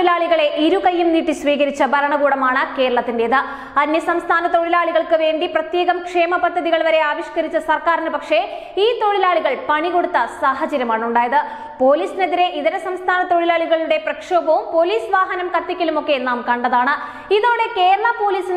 തൊഴിലാളികളെ ഇരുകൈയും നീട്ടി സ്വീകരിച്ച ഭരണകൂടമാണ് കേരളത്തിന്റേത്. അന്യസംസ്ഥാന തൊഴിലാളികൾക്ക് വേണ്ടി പ്രത്യേകം ക്ഷേമ പദ്ധതികൾ വരെ ആവിഷ്കരിച്ച സർക്കാരിന് പക്ഷേ ഈ തൊഴിലാളികൾ പണി കൊടുത്ത സാഹചര്യമാണ് ഉണ്ടായത്. പോലീസിനെതിരെ ഇതര സംസ്ഥാന തൊഴിലാളികളുടെ പ്രക്ഷോഭവും പോലീസ് വാഹനം കത്തിക്കലുമൊക്കെ നാം കണ്ടതാണ്. ഇതോടെ കേരള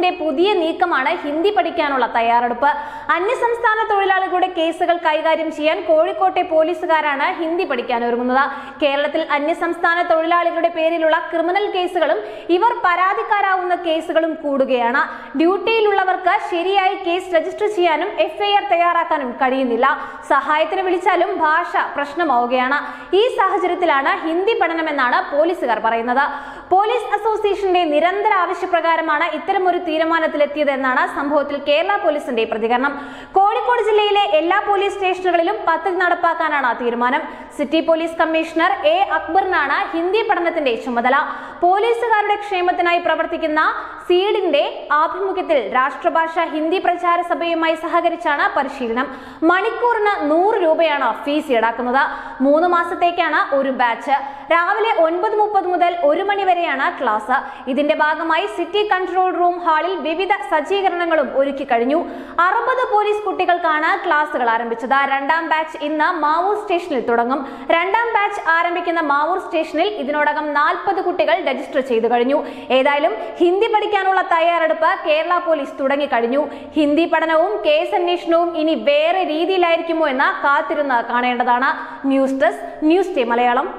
പോലീസിന്റെ പുതിയ നീക്കമാണ് ഹിന്ദി പഠിക്കാനുള്ള തയ്യാറെടുപ്പ്. അന്യസംസ്ഥാന തൊഴിലാളികളുടെ കേസുകൾ കൈകാര്യം ചെയ്യാൻ കോഴിക്കോട്ടെ പോലീസുകാരാണ് ഹിന്ദി പഠിക്കാൻ ഒരുങ്ങുന്നത്. കേരളത്തിൽ അന്യസംസ്ഥാന തൊഴിലാളികളുടെ പേരിലുള്ള ക്രിമിനൽ കേസുകളും ഇവർ പരാതിക്കാരാവുന്ന കേസുകളും കൂടുകയാണ്. ഡ്യൂട്ടിയിലുള്ളവർക്ക് ശരിയായി കേസ് രജിസ്റ്റർ ചെയ്യാനും എഫ്ഐആർ തയ്യാറാക്കാനും കഴിയുന്നില്ല. സഹായത്തിന് വിളിച്ചാലും ഭാഷ പ്രശ്നമാവുകയാണ്. ഈ സാഹചര്യത്തിലാണ് ഹിന്ദി പഠനമെന്നാണ് പോലീസുകാർ പറയുന്നത്. പോലീസ് അസോസിയേഷന്റെ നിരന്തര ആവശ്യപ്രകാരമാണ് ഇത്തരമൊരു തീരുമാനത്തിലെത്തിയതെന്നാണ് സംഭവത്തിൽ കേരള പോലീസിന്റെ പ്രതികരണം. കോഴിക്കോട് ജില്ലയിലെ എല്ലാ പോലീസ് സ്റ്റേഷനുകളിലും പദ്ധതി നടപ്പാക്കാനാണ് തീരുമാനം. സിറ്റി പോലീസ് കമ്മീഷണർ എ അക്ബറിനാണ് ഹിന്ദി പഠനത്തിന്റെ ചുമതല. പോലീസുകാരുടെ ക്ഷേമത്തിനായി പ്രവർത്തിക്കുന്ന സീഡിന്റെ ആഭിമുഖ്യത്തിൽ രാഷ്ട്രഭാഷ ഹിന്ദി പ്രചാര സഭയുമായി സഹകരിച്ചാണ് പരിശീലനം. മണിക്കൂറിന് നൂറ് രൂപയാണ് ഫീസ് ഈടാക്കുന്നത്. മൂന്ന് മാസത്തേക്കാണ് ഒരു ബാച്ച്. രാവിലെ ഒൻപത് മുപ്പത് മുതൽ ഒരു മണി വരെയാണ് ക്ലാസ്. ഇതിന്റെ ഭാഗമായി സിറ്റി കൺട്രോൾ റൂം ഹാളിൽ വിവിധ സജ്ജീകരണങ്ങളും ഒരുക്കി കഴിഞ്ഞു. അറുപത് പോലീസ് കുട്ടികൾക്കാണ് ക്ലാസുകൾ ആരംഭിച്ചത്. രണ്ടാം ബാച്ച് ഇന്ന് മാവൂർ സ്റ്റേഷനിൽ തുടങ്ങും. രണ്ടാം ബാച്ച് ആരംഭിക്കുന്ന മാവൂർ സ്റ്റേഷനിൽ ഇതിനോടകം നാൽപ്പത് കുട്ടികൾ രജിസ്റ്റർ ചെയ്തു കഴിഞ്ഞു. ഏതായാലും ഹിന്ദി പഠിക്കാനുള്ള തയ്യാറെടുപ്പ് കേരള പോലീസ് തുടങ്ങിക്കഴിഞ്ഞു. ഹിന്ദി പഠനവും കേസ് അന്വേഷണവും ഇനി വേറെ രീതിയിലായിരിക്കുമോ എന്ന് കാത്തിരുന്ന് കാണേണ്ടതാണ്. News desk news day Malayalam.